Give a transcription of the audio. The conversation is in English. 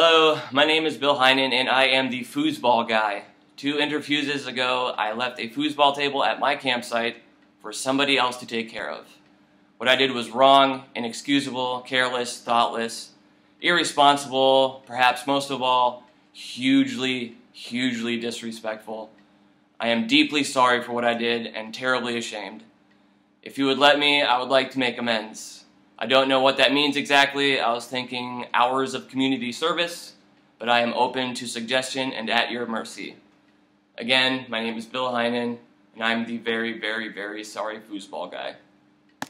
Hello, my name is Bill Heinen and I am the foosball guy. Two interfuses ago, I left a foosball table at my campsite for somebody else to take care of. What I did was wrong, inexcusable, careless, thoughtless, irresponsible, perhaps most of all, hugely, hugely disrespectful. I am deeply sorry for what I did and terribly ashamed. If you would let me, I would like to make amends. I don't know what that means exactly. I was thinking hours of community service, but I am open to suggestion and at your mercy. Again, my name is Bill Heinen, and I'm the very, very, very sorry foosball guy.